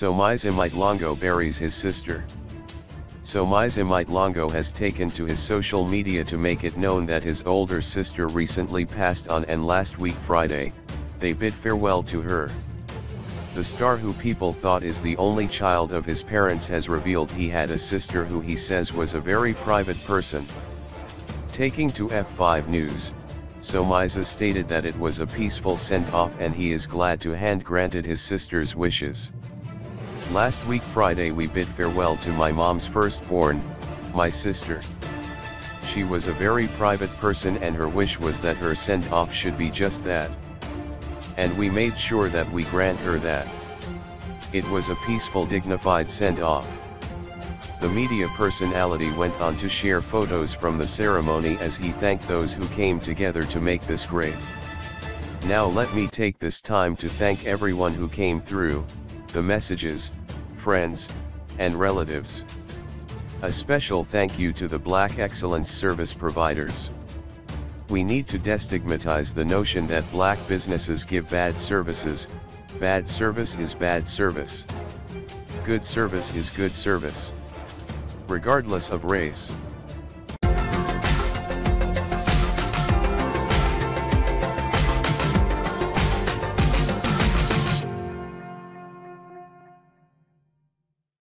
Somizi Mhlongo buries his sister. Somizi Mhlongo has taken to his social media to make it known that his older sister recently passed on and last week Friday, they bid farewell to her. The star who people thought is the only child of his parents has revealed he had a sister who he says was a very private person. Taking to F5 News, Somizi stated that it was a peaceful send-off and he is glad to hand granted his sister's wishes. Last week Friday we bid farewell to my mom's firstborn, my sister. She was a very private person and her wish was that her send-off should be just that. And we made sure that we grant her that. It was a peaceful dignified send-off. The media personality went on to share photos from the ceremony as he thanked those who came together to make this great. Now let me take this time to thank everyone who came through, the messages, friends, and relatives. A special thank you to the Black Excellence Service providers. We need to destigmatize the notion that black businesses give bad services, bad service is bad service. Good service is good service regardless of race.